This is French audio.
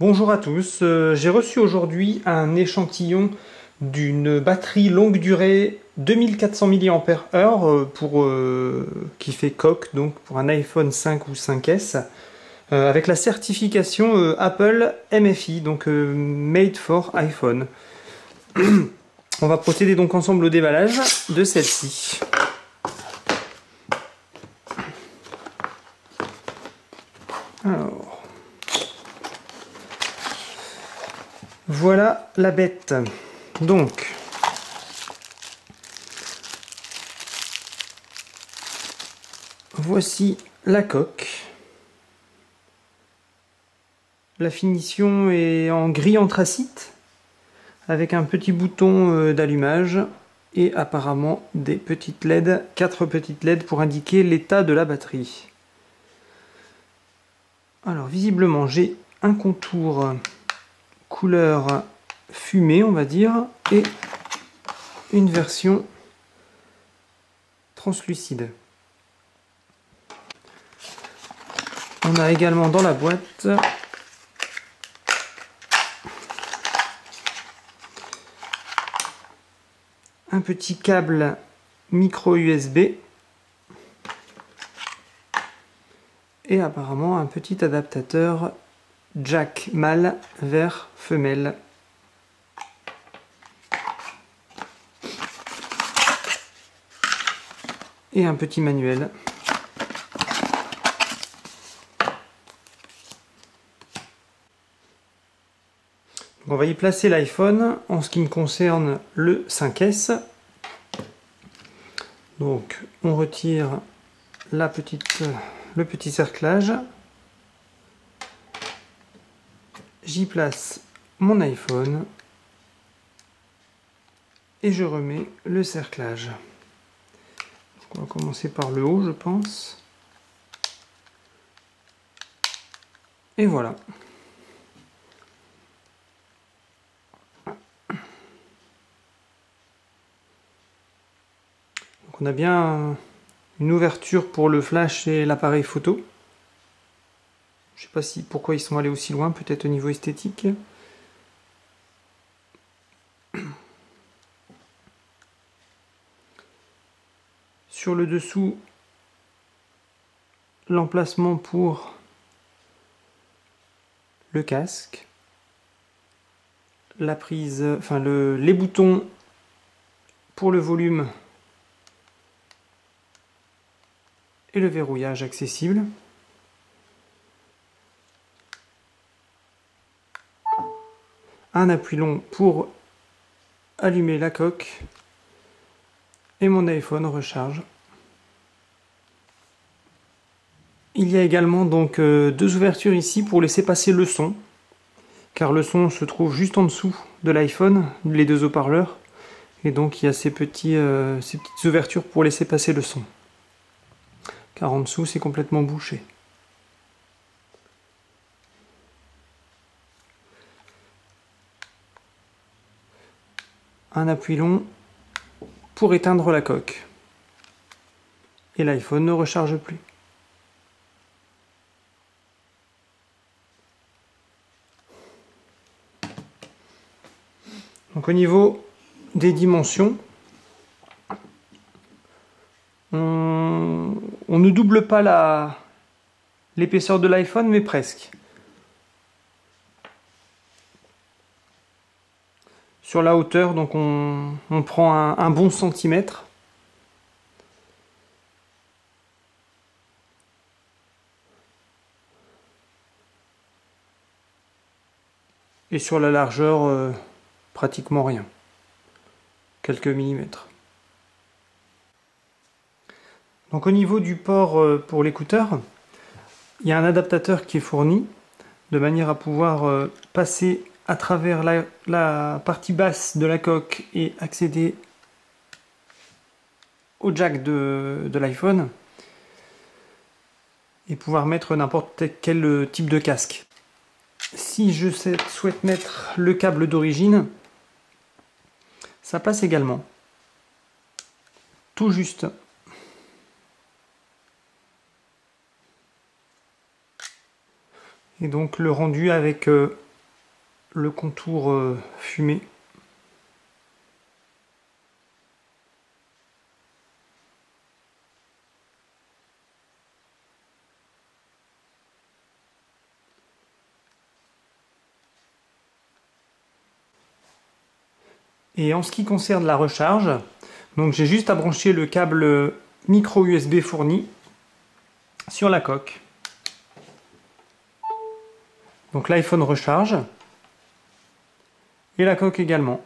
Bonjour à tous, euh, j'ai reçu aujourd'hui un échantillon d'une batterie longue durée 2400 mAh euh, pour, euh, qui fait coque donc pour un iPhone 5 ou 5S euh, avec la certification Apple MFI donc Made for iPhone. On va procéder donc ensemble au déballage de celle-ci. Voilà la bête. Donc, voici la coque. La finition est en gris anthracite avec un petit bouton euh, d'allumage et apparemment des petites LED, quatre petites LED pour indiquer l'état de la batterie. Alors visiblement j'ai un contour couleur fumée on va dire et une version translucide. On a également dans la boîte un petit câble micro USB et apparemment un petit adaptateur jack mâle vers femelle. Et un petit manuel. On va y placer l'iPhone en ce qui me concerne le 5S. Donc on retire la petite, le petit cerclage. J'y place mon iPhone et je remets le cerclage. on va commencer par le haut je pense. Et voilà. On a bien une ouverture pour le flash et l'appareil photo. Je sais pas si pourquoi ils sont allés aussi loin, peut-être au niveau esthétique. Sur le dessous, l'emplacement pour le casque, la prise, enfin le, les boutons pour le volume et le verrouillage accessible. Un appui long pour allumer la coque et mon iPhone recharge. Il y a également donc euh, deux ouvertures ici pour laisser passer le son, car le son se trouve juste en dessous de l'iPhone, les deux haut-parleurs, et donc il y a ces, euh, ces petites ouvertures pour laisser passer le son car en dessous c'est complètement bouché. Un appui long pour éteindre la coque. Et l'iPhone ne recharge plus. Donc au niveau des dimensions, on, on ne double pas l'épaisseur de l'iPhone, mais presque. Sur la hauteur, donc on, prend un, un, bon centimètre. Et sur la largeur, euh, pratiquement rien. Quelques millimètres. Donc au niveau du port euh, pour l'écouteur, il y a un adaptateur qui est fourni de manière à pouvoir euh, passer à travers la, partie basse de la coque et accéder au jack de, de l'iPhone et pouvoir mettre n'importe quel type de casque. Si je souhaite mettre le câble d'origine, ça passe également. Tout juste. Et donc le rendu avec euh, le contour euh, fumé. Et en ce qui concerne la recharge, donc j'ai juste à brancher le câble micro USB fourni sur la coque. Donc l'iPhone recharge et la coque également.